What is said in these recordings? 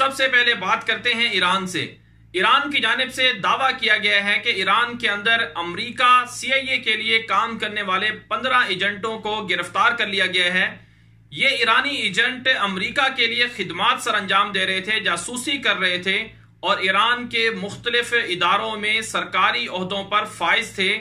سب سے پہلے بات کرتے ہیں ایران سے۔ ایران کی جانب سے دعویٰ کیا گیا ہے کہ ایران کے اندر امریکہ، سی آئی اے کے لیے کام کرنے والے پندرہ ایجنٹوں کو گرفتار کر لیا گیا ہے۔ یہ ایرانی ایجنٹ امریکہ کے لیے خدمات سر انجام دے رہے تھے، جاسوسی کر رہے تھے اور ایران کے مختلف اداروں میں سرکاری عہدوں پر فائز تھے۔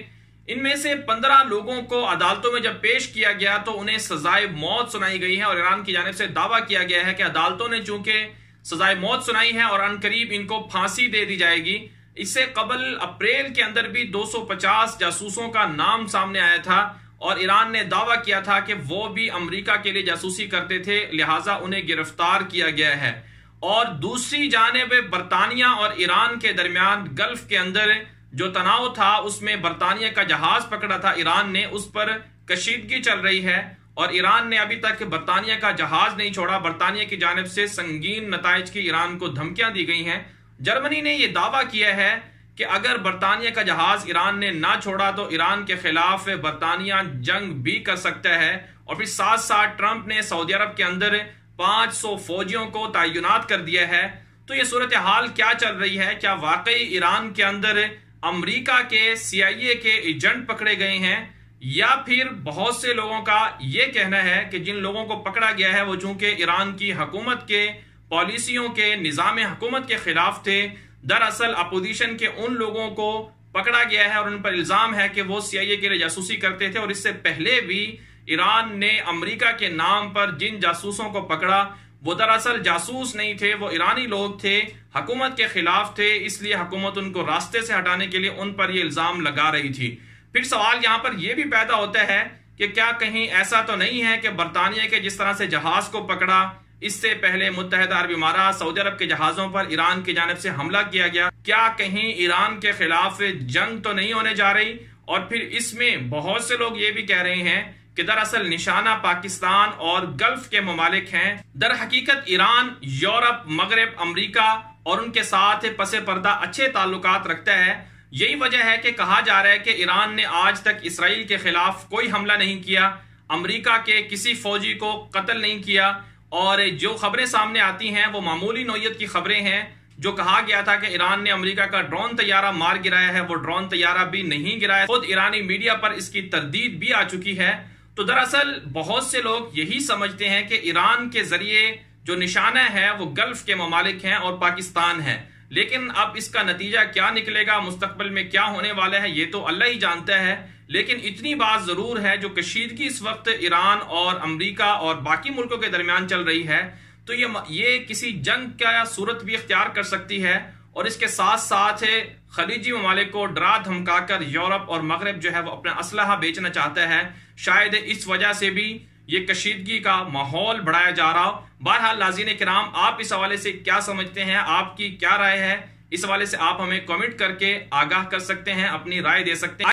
ان میں سے پندرہ لوگوں کو عدالتوں میں جب پیش کیا گیا تو انہیں سزائے موت سنائی گئی ہے اور ایران کی جانب سے دعویٰ کیا گیا ہے کہ عدالتوں نے چونکہ سزائے موت سنائی ہے اور قریب ان کو پھانسی دے دی جائے گی۔ اس سے قبل اپریل کے اندر بھی دو سو پچاس جاسوسوں کا نام سامنے آیا تھا اور ایران نے دعویٰ کیا تھا کہ وہ بھی امریکہ کے لیے جاسوسی کرتے تھے، لہٰذا انہیں گرفتار کیا گیا ہے۔ اور دوسری جانب برطانیہ اور ایران کے درمیان گلف کے اندر جو تناؤ تھا، اس میں برطانیہ کا جہاز پکڑا تھا، ایران نے اس پر کشیدگی چل رہی ہے۔ اور ایران نے ابھی تک برطانیہ کا جہاز نہیں چھوڑا۔ برطانیہ کی جانب سے سنگین نتائج کی ایران کو دھمکیاں دی گئی ہیں۔ جرمنی نے یہ دعویٰ کیا ہے کہ اگر برطانیہ کا جہاز ایران نے نہ چھوڑا تو ایران کے خلاف برطانیہ جنگ بھی کر سکتا ہے۔ اور پھر ساتھ ساتھ ٹرمپ نے سعودی عرب کے اندر پانچ سو فوجیوں کو تعینات کر دیا ہے۔ تو یہ صورتحال کیا چل رہی ہے؟ کیا واقعی ایران کے اندر امریکہ کے سی آئی اے کے ایجنٹ پکڑے گئے ہیں؟ یا پھر بہت سے لوگوں کا یہ کہنا ہے کہ جن لوگوں کو پکڑا گیا ہے وہ چونکہ ایران کی حکومت کے پالیسیوں کے نظام حکومت کے خلاف تھے، دراصل اپوزیشن کے ان لوگوں کو پکڑا گیا ہے اور ان پر الزام ہے کہ وہ سی آئی اے کے لیے جاسوسی کرتے تھے اور اس سے پہلے بھی ایران نے امریکہ کے نام پر جن جاسوسوں کو پکڑا، وہ دراصل جاسوس نہیں تھے، وہ ایرانی لوگ تھے، حکومت کے خلاف تھے، اس لیے حکومت ان کو راستے سے ہٹانے کے لیے ان پر یہ الزام لگا رہی تھی۔ پھر سوال یہاں پر یہ بھی پیدا ہوتا ہے کہ کیا کہیں ایسا تو نہیں ہے کہ برطانیہ کے جس طرح سے جہاز کو پکڑا، اس سے پہلے متحدہ عرب امارات، سعودی عرب کے جہازوں پر ایران کی جانب سے حملہ کیا گیا۔ کیا کہیں ایران کے خلاف جنگ تو نہیں ہونے جا رہی؟ اور پھر اس میں بہت سے لوگ یہ بھی کہہ رہے ہیں کہ دراصل نشانہ پاکستان اور گلف کے ممالک ہیں۔ در حقیقت ایران، یورپ، مغرب، امریکہ اور ان کے ساتھ پس پردہ اچھے تعلقات رکھتا ہے۔ یہی وجہ ہے کہ کہا جا رہا ہے کہ ایران نے آج تک اسرائیل کے خلاف کوئی حملہ نہیں کیا، امریکہ کے کسی فوجی کو قتل نہیں کیا، اور جو خبریں سامنے آتی ہیں، وہ معمولی نوعیت کی خبریں ہیں، جو کہا گیا تھا کہ ایران نے امریکہ کا ڈرون طیارہ مار گرایا ہے، وہ ڈرون طیارہ بھی نہیں گرایا، خود ایرانی میڈیا پر اس کی تردید بھی آ چکی ہے۔ تو دراصل بہت سے لوگ یہی سمجھتے ہیں کہ ایران کے ذریعے جو نشانہ ہے، وہ گلف کے ممالک ہیں اور پاکستان ہے لیکن اب اس کا نتیجہ کیا نکلے گا؟ مستقبل میں کیا ہونے والا ہے؟ یہ تو اللہ ہی جانتا ہے، لیکن اتنی بات ضرور ہے جو کشیدگی اس وقت ایران اور امریکہ اور باقی ملکوں کے درمیان چل رہی ہے۔ تو یہ کسی جنگ کا صورت بھی اختیار کر سکتی ہے۔ اور اس کے ساتھ ساتھ خلیجی جی ممالک کو ڈرا دھمکا کر یورپ اور مغرب جو ہے وہ اپنا اسلحہ بیچنا چاہتا ہے۔ شاید اس وجہ سے بھی یہ کشیدگی کا ماحول بڑھایا جا رہا۔ ہو بہرحال ناظرین کرام، آپ اس حوالے سے کیا سمجھتے ہیں؟ آپ کی کیا رائے ہے؟ اس حوالے سے آپ ہمیں کومنٹ کر کے آگاہ کر سکتے ہیں، اپنی رائے دے سکتے ہیں۔